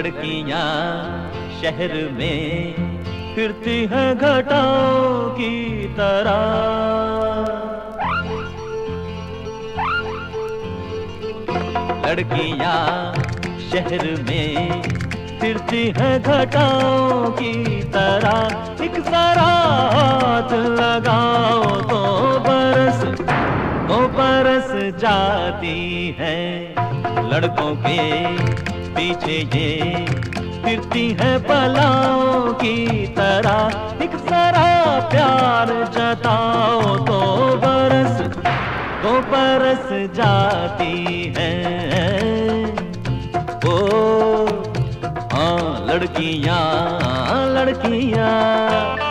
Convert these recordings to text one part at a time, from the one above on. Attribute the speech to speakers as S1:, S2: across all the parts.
S1: लड़कियाँ शहर में फिरती हैं घटाओं की तरह। लड़कियाँ शहर में फिरती हैं घटाओं की तरह। एक जरा हाथ लगाओ तो बरस तो बरस जाती है लड़कों के पीछे ये फिरती है बलाओं की तरह। एक सरा प्यार जताओ तो बरस तो बरस जाती है। ओ हाँ लड़कियाँ लड़कियाँ।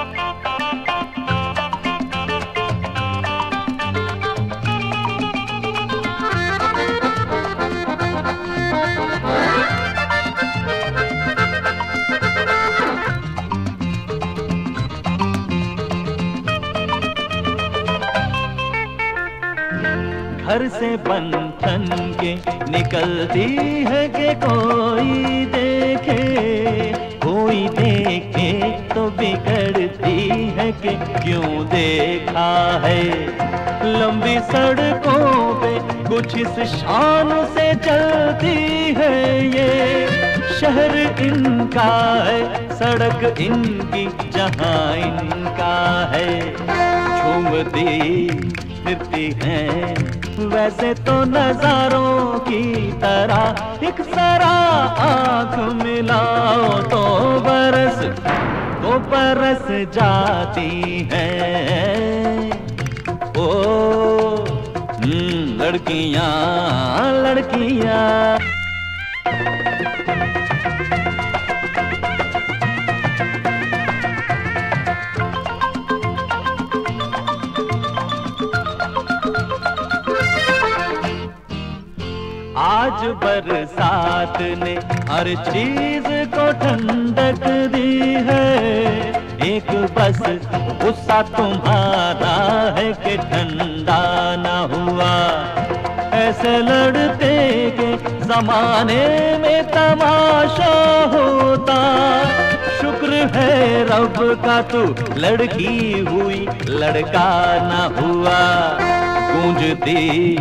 S1: घर से बंधन के निकलती है कि कोई देखे कोई देखे तो बिगड़ती है कि क्यों देखा है। लंबी सड़कों पे कुछ इस शान से चलती है ये। शहर इनका है, सड़क इनकी, जहाँ इनका है। झूमती फिरती हैं। वैसे तो नजारों की तरह एक सरा आँख मिलाओ तो बरस तो बरस जाती है। ओ हम्म, लड़कियाँ लड़कियाँ। आज बरसात ने हर चीज़ को ठंडक दी है। एक बस गुस्सा तुम्हारा है कि ठंडा ना हुआ। ऐसे लड़ते के जमाने में तमाशा होता। शुक्र है रब का तू लड़की हुई, लड़का ना हुआ। गूंजती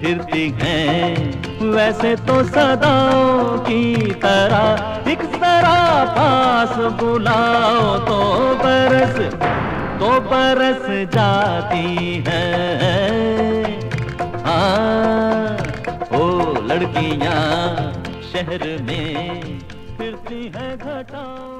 S1: फिरती हैं वैसे तो सदाओं की तरह, एक जरा पास बुलाओ तो बरस तो बरस जाती है। हाँ ओ लड़कियाँ, शहर में फिरती हैं घटाओ।